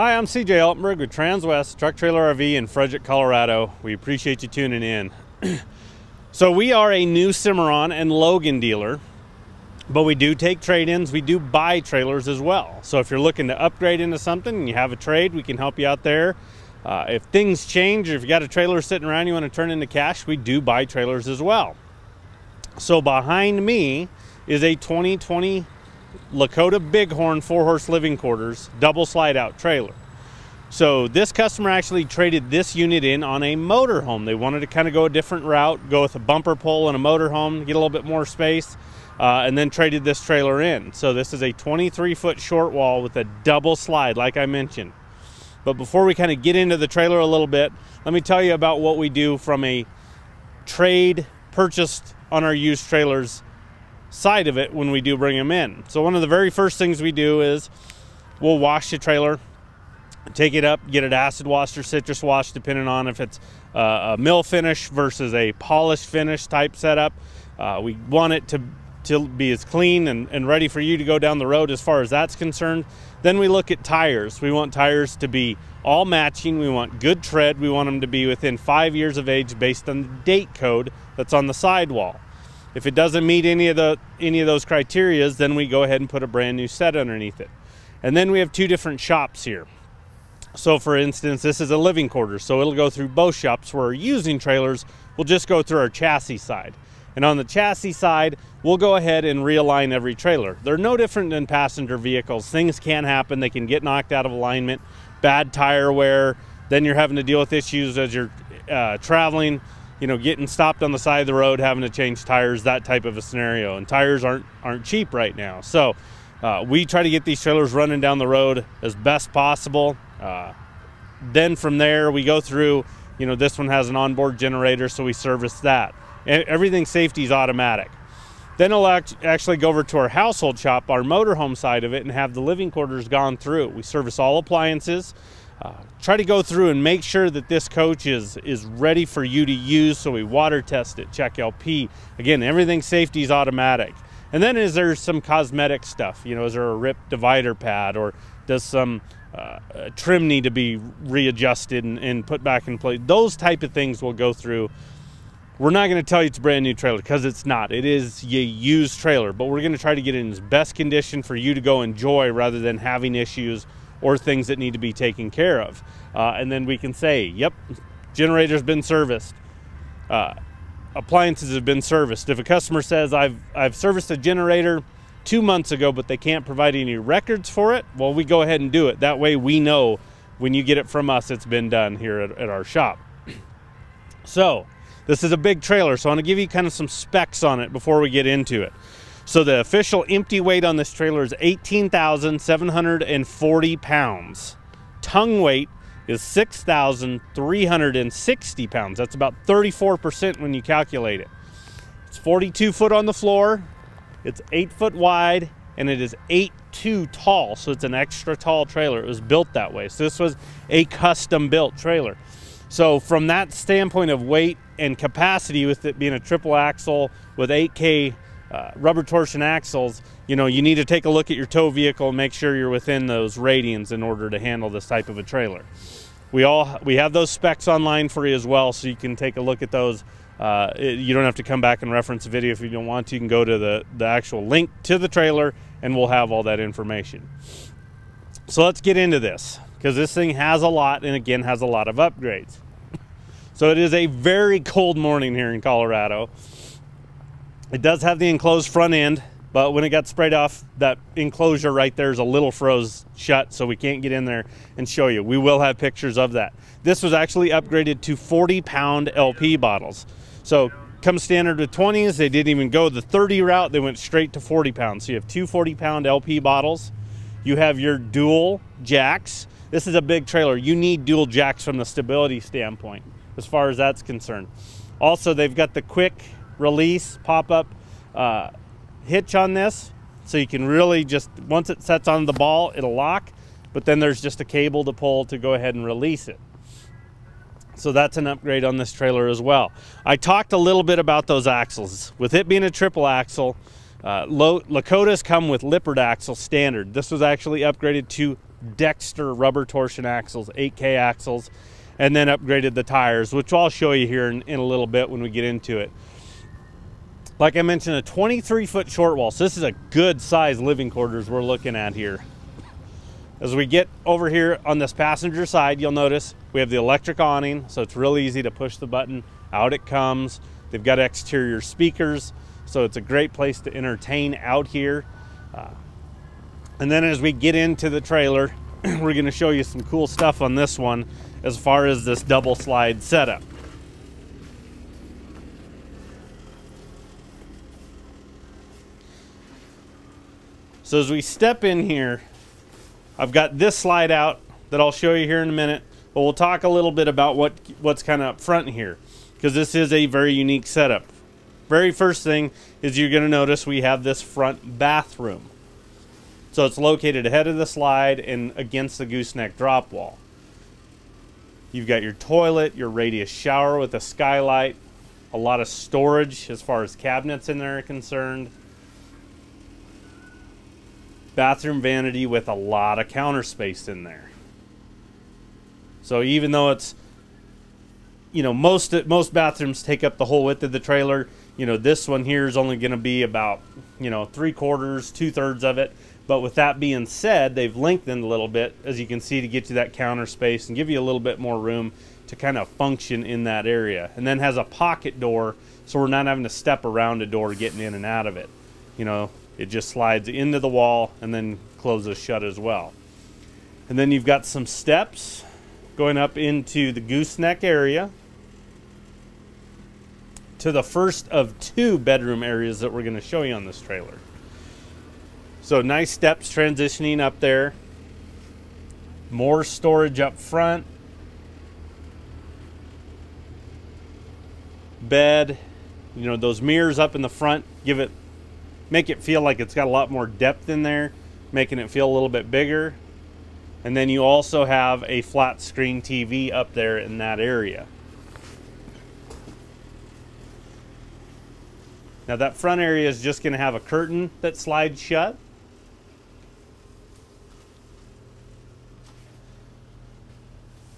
Hi, I'm CJ Altenburg with Transwest Truck Trailer RV in Frederick, Colorado. We appreciate you tuning in. so we are a new Cimarron and Logan dealer, but we do take trade-ins. We do buy trailers as well. So if you're looking to upgrade into something and you have a trade, we can help you out there. Uh, if things change, or if you got a trailer sitting around you want to turn into cash, we do buy trailers as well. So behind me is a 2020 Lakota Bighorn four horse living quarters double slide out trailer. So this customer actually traded this unit in on a motorhome. They wanted to kind of go a different route, go with a bumper pull and a motorhome, get a little bit more space, uh, and then traded this trailer in. So this is a 23 foot short wall with a double slide, like I mentioned. But before we kind of get into the trailer a little bit, let me tell you about what we do from a trade purchased on our used trailers side of it when we do bring them in. So one of the very first things we do is we'll wash the trailer, take it up, get it acid washed or citrus washed, depending on if it's uh, a mill finish versus a polished finish type setup. Uh, we want it to to be as clean and, and ready for you to go down the road as far as that's concerned. Then we look at tires. We want tires to be all matching. We want good tread. We want them to be within five years of age based on the date code that's on the sidewall. If it doesn't meet any of the any of those criterias, then we go ahead and put a brand new set underneath it. And then we have two different shops here. So for instance, this is a living quarter, so it'll go through both shops where we're using trailers, we'll just go through our chassis side. And on the chassis side, we'll go ahead and realign every trailer. They're no different than passenger vehicles. Things can happen. They can get knocked out of alignment, bad tire wear. Then you're having to deal with issues as you're uh, traveling, you know, getting stopped on the side of the road, having to change tires, that type of a scenario. And tires aren't, aren't cheap right now. So uh, we try to get these trailers running down the road as best possible. Uh, then from there, we go through, you know, this one has an onboard generator, so we service that everything safety is automatic. Then I'll act actually go over to our household shop, our motorhome side of it, and have the living quarters gone through. We service all appliances. Try to go through and make sure that this coach is is ready for you to use. So we water test it, check LP. Again, everything safety is automatic. And then is there some cosmetic stuff? You know, is there a rip divider pad or does some uh, trim need to be readjusted and, and put back in place? Those type of things we'll go through we're not going to tell you it's a brand new trailer because it's not. It is a used trailer, but we're going to try to get it in its best condition for you to go enjoy rather than having issues or things that need to be taken care of. Uh, and then we can say, yep, generator's been serviced. Uh, appliances have been serviced. If a customer says, I've, I've serviced a generator two months ago, but they can't provide any records for it, well, we go ahead and do it. That way we know when you get it from us, it's been done here at, at our shop. so, this is a big trailer, so I want to give you kind of some specs on it before we get into it. So the official empty weight on this trailer is 18,740 pounds. Tongue weight is 6,360 pounds. That's about 34% when you calculate it. It's 42 foot on the floor, it's 8 foot wide, and it is eight 8'2 tall, so it's an extra tall trailer. It was built that way. So this was a custom built trailer. So from that standpoint of weight and capacity, with it being a triple axle with 8K uh, rubber torsion axles, you know, you need to take a look at your tow vehicle and make sure you're within those ratings in order to handle this type of a trailer. We all we have those specs online for you as well, so you can take a look at those. Uh, it, you don't have to come back and reference the video if you don't want to. You can go to the, the actual link to the trailer and we'll have all that information. So let's get into this because this thing has a lot and again has a lot of upgrades. So it is a very cold morning here in Colorado. It does have the enclosed front end, but when it got sprayed off, that enclosure right there is a little froze shut, so we can't get in there and show you. We will have pictures of that. This was actually upgraded to 40 pound LP bottles. So come standard with 20s, they didn't even go the 30 route, they went straight to 40 pounds. So you have two 40 pound LP bottles. You have your dual jacks. This is a big trailer. You need dual jacks from the stability standpoint as far as that's concerned. Also, they've got the quick release pop-up uh, hitch on this. So you can really just, once it sets on the ball, it'll lock. But then there's just a cable to pull to go ahead and release it. So that's an upgrade on this trailer as well. I talked a little bit about those axles. With it being a triple axle, uh, Lakotas come with Lippert axle standard. This was actually upgraded to Dexter rubber torsion axles, 8K axles, and then upgraded the tires, which I'll show you here in, in a little bit when we get into it. Like I mentioned, a 23 foot short wall. So this is a good size living quarters we're looking at here. As we get over here on this passenger side, you'll notice we have the electric awning, so it's real easy to push the button. Out it comes. They've got exterior speakers, so it's a great place to entertain out here. Uh, and then as we get into the trailer, we're gonna show you some cool stuff on this one as far as this double slide setup. So as we step in here, I've got this slide out that I'll show you here in a minute, but we'll talk a little bit about what what's kind of up front here because this is a very unique setup. Very first thing is you're going to notice we have this front bathroom. So it's located ahead of the slide and against the gooseneck drop wall. You've got your toilet, your radius shower with a skylight, a lot of storage as far as cabinets in there are concerned bathroom vanity with a lot of counter space in there. So even though it's you know most most bathrooms take up the whole width of the trailer, you know this one here is only going to be about you know three quarters, two thirds of it. But with that being said, they've lengthened a little bit, as you can see, to get you that counter space and give you a little bit more room to kind of function in that area. And then has a pocket door, so we're not having to step around a door getting in and out of it. You know, it just slides into the wall and then closes shut as well. And then you've got some steps going up into the gooseneck area to the first of two bedroom areas that we're going to show you on this trailer. So nice steps transitioning up there. More storage up front. Bed. You know, those mirrors up in the front give it make it feel like it's got a lot more depth in there, making it feel a little bit bigger. And then you also have a flat screen TV up there in that area. Now that front area is just going to have a curtain that slides shut.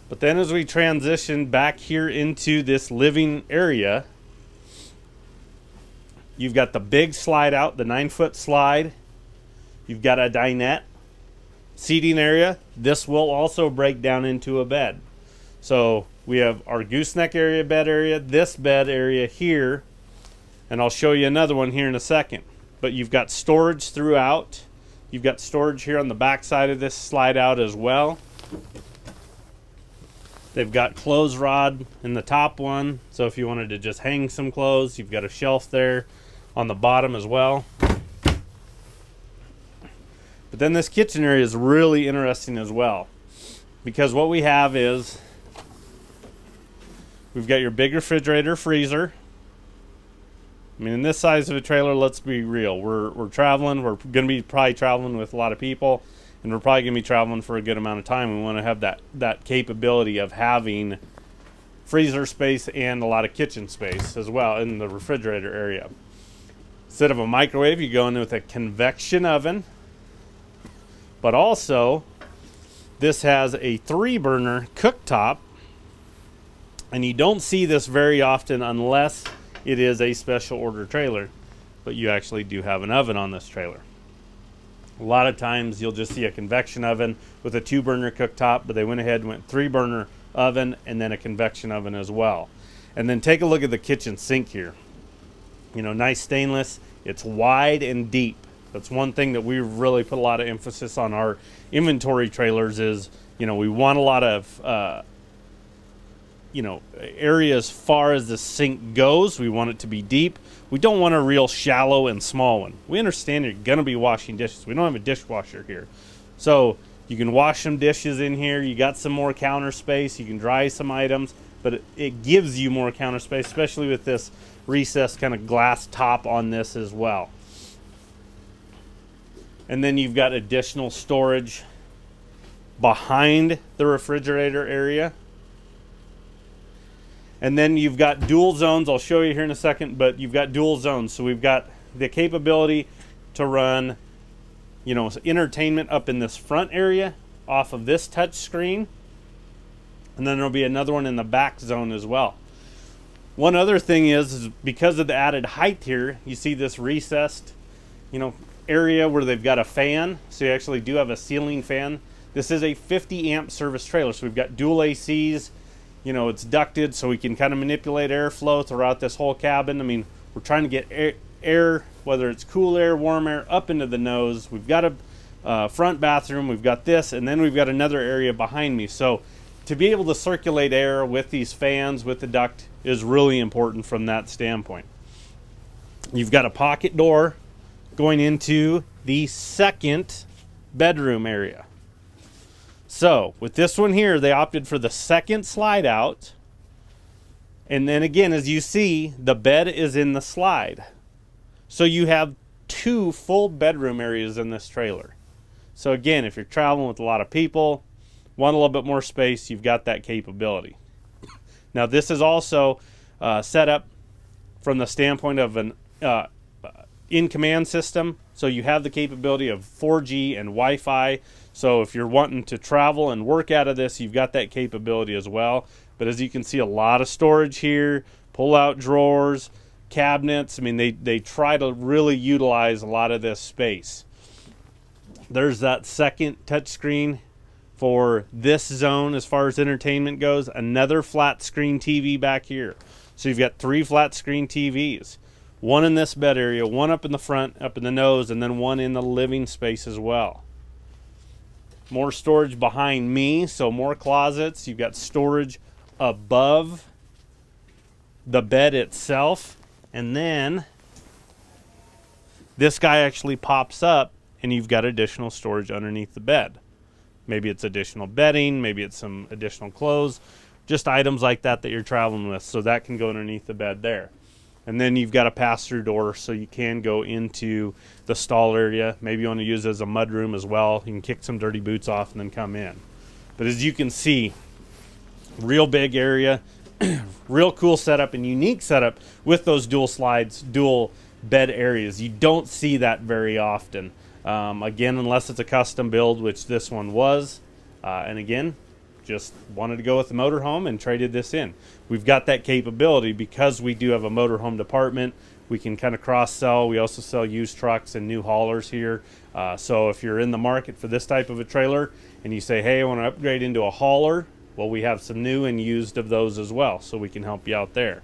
But then as we transition back here into this living area, You've got the big slide out, the nine foot slide. You've got a dinette seating area. This will also break down into a bed. So we have our gooseneck area, bed area, this bed area here, and I'll show you another one here in a second. But you've got storage throughout. You've got storage here on the back side of this slide out as well. They've got clothes rod in the top one. So if you wanted to just hang some clothes, you've got a shelf there on the bottom as well. But then this kitchen area is really interesting as well. Because what we have is we've got your big refrigerator freezer. I mean, in this size of a trailer, let's be real. We're, we're traveling. We're going to be probably traveling with a lot of people. And we're probably going to be traveling for a good amount of time. We want to have that, that capability of having freezer space and a lot of kitchen space as well in the refrigerator area. Instead of a microwave, you go in with a convection oven. But also, this has a three burner cooktop. And you don't see this very often unless it is a special order trailer. But you actually do have an oven on this trailer. A lot of times you'll just see a convection oven with a two burner cooktop, but they went ahead and went three burner oven and then a convection oven as well. And then take a look at the kitchen sink here you know, nice stainless. It's wide and deep. That's one thing that we really put a lot of emphasis on our inventory trailers is, you know, we want a lot of, uh, you know, area as far as the sink goes. We want it to be deep. We don't want a real shallow and small one. We understand you're to be washing dishes. We don't have a dishwasher here. So you can wash some dishes in here. You got some more counter space. You can dry some items, but it, it gives you more counter space, especially with this recessed kind of glass top on this as well. And then you've got additional storage behind the refrigerator area. And then you've got dual zones. I'll show you here in a second, but you've got dual zones. So we've got the capability to run, you know, entertainment up in this front area off of this touch screen. And then there'll be another one in the back zone as well. One other thing is, is because of the added height here, you see this recessed, you know, area where they've got a fan. So you actually do have a ceiling fan. This is a 50 amp service trailer. So we've got dual ACs, you know, it's ducted so we can kind of manipulate airflow throughout this whole cabin. I mean, we're trying to get air, air whether it's cool air, warm air, up into the nose. We've got a uh, front bathroom, we've got this, and then we've got another area behind me. So to be able to circulate air with these fans, with the duct, is really important from that standpoint. You've got a pocket door going into the second bedroom area. So with this one here, they opted for the second slide out. And then again, as you see, the bed is in the slide. So you have two full bedroom areas in this trailer. So again, if you're traveling with a lot of people, want a little bit more space, you've got that capability. Now this is also uh, set up from the standpoint of an uh, in-command system. So you have the capability of 4G and Wi-Fi. So if you're wanting to travel and work out of this, you've got that capability as well. But as you can see, a lot of storage here, pull-out drawers, cabinets. I mean, they, they try to really utilize a lot of this space. There's that second touchscreen for this zone as far as entertainment goes. Another flat screen TV back here. So you've got three flat screen TVs. One in this bed area, one up in the front, up in the nose, and then one in the living space as well. More storage behind me, so more closets. You've got storage above the bed itself. And then this guy actually pops up and you've got additional storage underneath the bed. Maybe it's additional bedding, maybe it's some additional clothes, just items like that that you're traveling with. So that can go underneath the bed there. And then you've got a pass-through door so you can go into the stall area. Maybe you want to use it as a mudroom as well. You can kick some dirty boots off and then come in. But as you can see, real big area, real cool setup and unique setup with those dual slides, dual bed areas. You don't see that very often. Um, again, unless it's a custom build, which this one was. Uh, and again, just wanted to go with the motorhome and traded this in. We've got that capability because we do have a motorhome department. We can kind of cross sell. We also sell used trucks and new haulers here. Uh, so if you're in the market for this type of a trailer and you say, hey, I want to upgrade into a hauler, well, we have some new and used of those as well, so we can help you out there.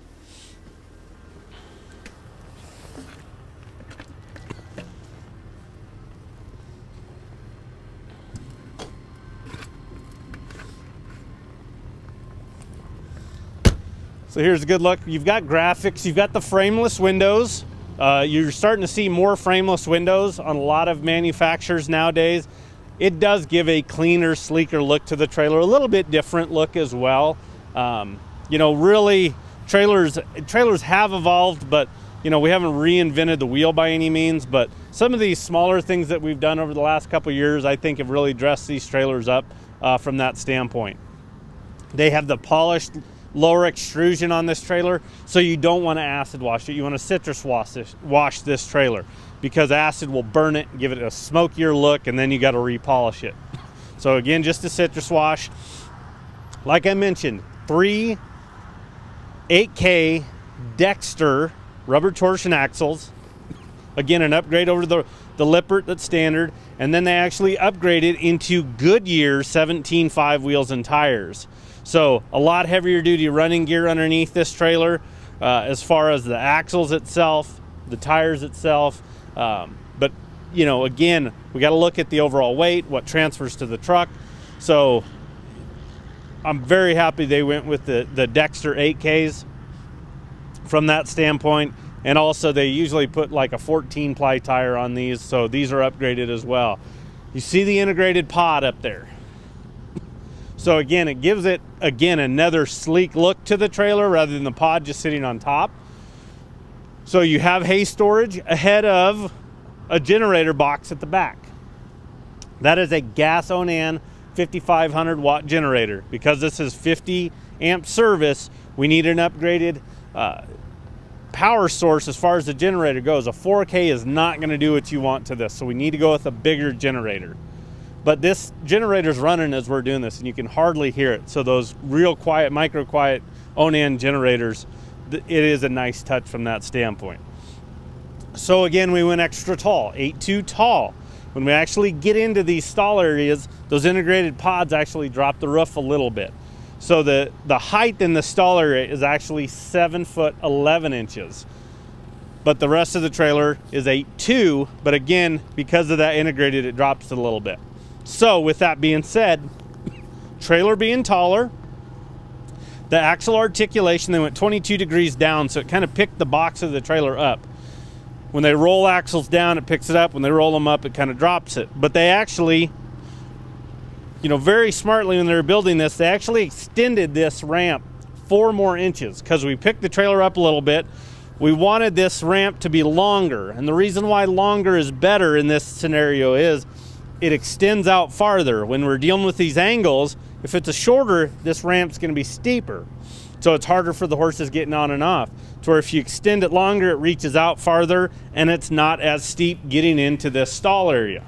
So here's a good look. You've got graphics, you've got the frameless windows. Uh, you're starting to see more frameless windows on a lot of manufacturers nowadays it does give a cleaner, sleeker look to the trailer, a little bit different look as well. Um, you know, really, trailers trailers have evolved, but you know we haven't reinvented the wheel by any means. But some of these smaller things that we've done over the last couple years, I think, have really dressed these trailers up uh, from that standpoint. They have the polished lower extrusion on this trailer, so you don't want to acid wash it. You want to citrus wash this, wash this trailer because acid will burn it, give it a smokier look, and then you got to repolish it. So again, just a citrus wash. Like I mentioned, three 8K Dexter rubber torsion axles. Again, an upgrade over the, the Lippert that's standard. And then they actually upgraded into Goodyear 17.5 wheels and tires. So a lot heavier duty running gear underneath this trailer uh, as far as the axles itself, the tires itself, um, but you know, again, we got to look at the overall weight, what transfers to the truck. So I'm very happy they went with the, the Dexter 8Ks from that standpoint. And also they usually put like a 14 ply tire on these. So these are upgraded as well. You see the integrated pod up there. So again, it gives it, again, another sleek look to the trailer rather than the pod just sitting on top. So you have hay storage ahead of a generator box at the back. That is a gas Onan 5500 watt generator. Because this is 50 amp service, we need an upgraded uh, power source as far as the generator goes. A 4K is not going to do what you want to this, so we need to go with a bigger generator. But this generator's running as we're doing this and you can hardly hear it. So those real quiet, micro quiet Onan generators, it is a nice touch from that standpoint. So again, we went extra tall, 8.2 tall. When we actually get into these stall areas, those integrated pods actually drop the roof a little bit. So the, the height in the stall area is actually seven foot 11 inches. But the rest of the trailer is 8.2, but again, because of that integrated, it drops a little bit. So with that being said, trailer being taller, the axle articulation, they went 22 degrees down, so it kind of picked the box of the trailer up. When they roll axles down, it picks it up. When they roll them up, it kind of drops it. But they actually, you know, very smartly when they were building this, they actually extended this ramp four more inches because we picked the trailer up a little bit. We wanted this ramp to be longer. And the reason why longer is better in this scenario is it extends out farther. When we're dealing with these angles, if it's a shorter, this ramp's going to be steeper. So it's harder for the horses getting on and off. To where if you extend it longer, it reaches out farther and it's not as steep getting into this stall area.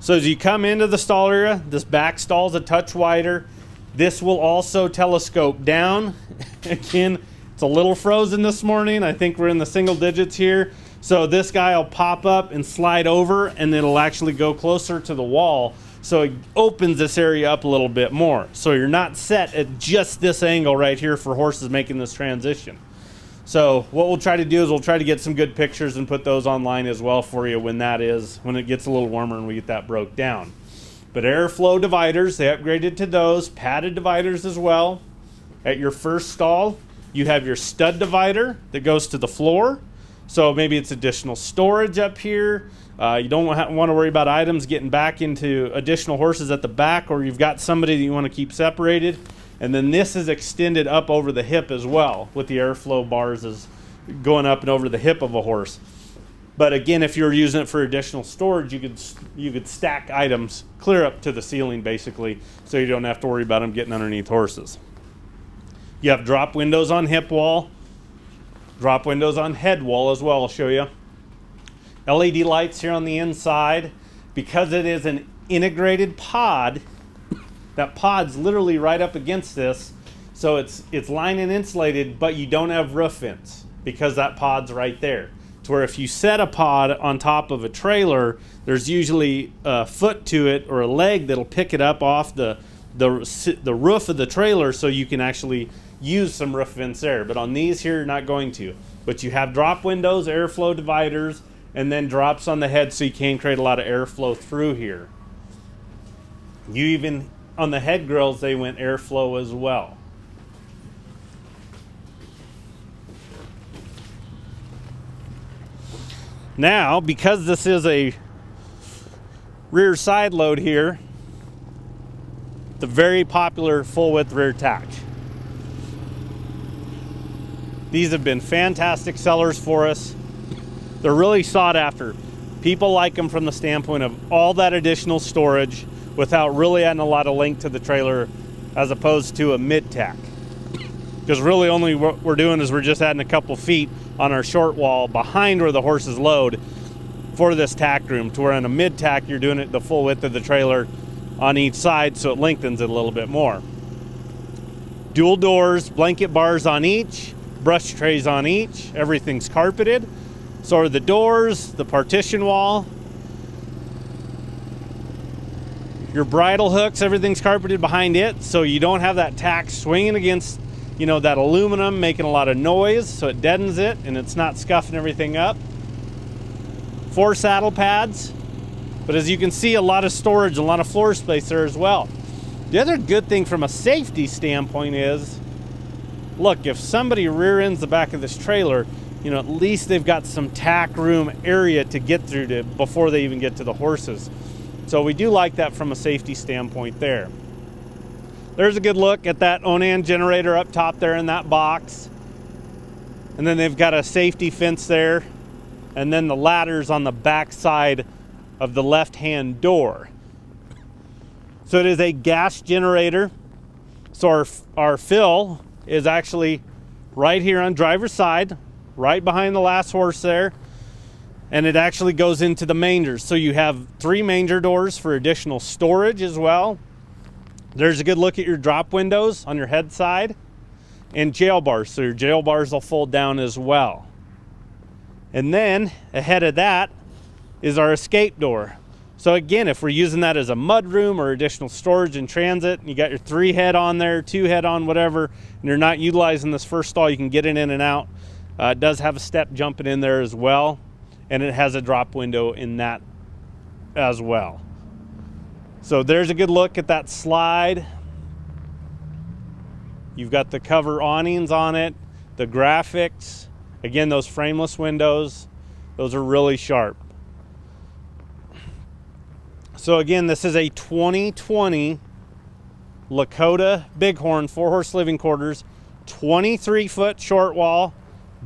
So as you come into the stall area, this back stall is a touch wider. This will also telescope down. Again, it's a little frozen this morning. I think we're in the single digits here. So this guy will pop up and slide over and it'll actually go closer to the wall so it opens this area up a little bit more. So you're not set at just this angle right here for horses making this transition. So what we'll try to do is we'll try to get some good pictures and put those online as well for you when that is, when it gets a little warmer and we get that broke down. But airflow dividers, they upgraded to those. Padded dividers as well. At your first stall, you have your stud divider that goes to the floor. So maybe it's additional storage up here. Uh, you don't want to worry about items getting back into additional horses at the back, or you've got somebody that you want to keep separated. And then this is extended up over the hip as well, with the airflow bars is going up and over the hip of a horse. But again, if you're using it for additional storage, you could you could stack items clear up to the ceiling basically, so you don't have to worry about them getting underneath horses. You have drop windows on hip wall, drop windows on head wall as well. I'll show you. LED lights here on the inside. Because it is an integrated pod, that pod's literally right up against this. So it's, it's line and insulated, but you don't have roof vents because that pod's right there. To where if you set a pod on top of a trailer, there's usually a foot to it or a leg that'll pick it up off the, the, the roof of the trailer so you can actually use some roof vents there. But on these here, you're not going to. But you have drop windows, airflow dividers, and then drops on the head so you can create a lot of airflow through here. You even, on the head grills, they went airflow as well. Now, because this is a rear side load here, the very popular full width rear tack. These have been fantastic sellers for us. They're really sought after. People like them from the standpoint of all that additional storage without really adding a lot of length to the trailer as opposed to a mid tack. Because really only what we're doing is we're just adding a couple feet on our short wall behind where the horses load for this tack room to where on a mid tack you're doing it the full width of the trailer on each side so it lengthens it a little bit more. Dual doors, blanket bars on each, brush trays on each, everything's carpeted. So are the doors, the partition wall, your bridle hooks, everything's carpeted behind it, so you don't have that tack swinging against, you know, that aluminum making a lot of noise, so it deadens it and it's not scuffing everything up. Four saddle pads, but as you can see, a lot of storage, a lot of floor space there as well. The other good thing from a safety standpoint is, look, if somebody rear ends the back of this trailer, you know, at least they've got some tack room area to get through to before they even get to the horses. So we do like that from a safety standpoint there. There's a good look at that Onan generator up top there in that box. And then they've got a safety fence there. And then the ladders on the back side of the left-hand door. So it is a gas generator. So our, our fill is actually right here on driver's side right behind the last horse there. and it actually goes into the mangers. So you have three manger doors for additional storage as well. There's a good look at your drop windows on your head side and jail bars. So your jail bars will fold down as well. And then ahead of that is our escape door. So again, if we're using that as a mud room or additional storage in transit, you got your three head on there, two head on, whatever, and you're not utilizing this first stall, you can get it in and out. Uh, it does have a step jumping in there as well and it has a drop window in that as well. So there's a good look at that slide. You've got the cover awnings on it, the graphics. Again, those frameless windows, those are really sharp. So again, this is a 2020 Lakota Bighorn four horse living quarters, 23 foot short wall,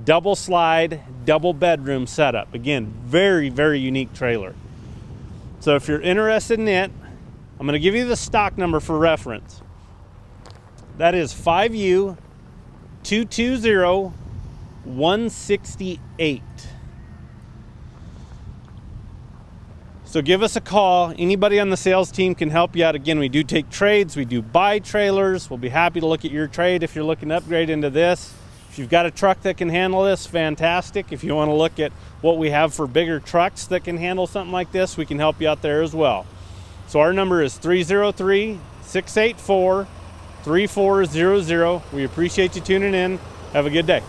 double slide, double bedroom setup. Again, very, very unique trailer. So if you're interested in it, I'm going to give you the stock number for reference. That is 5U So give us a call. Anybody on the sales team can help you out. Again, we do take trades, we do buy trailers. We'll be happy to look at your trade if you're looking to upgrade into this. If you've got a truck that can handle this, fantastic. If you want to look at what we have for bigger trucks that can handle something like this, we can help you out there as well. So our number is 303 684 3400. We appreciate you tuning in. Have a good day.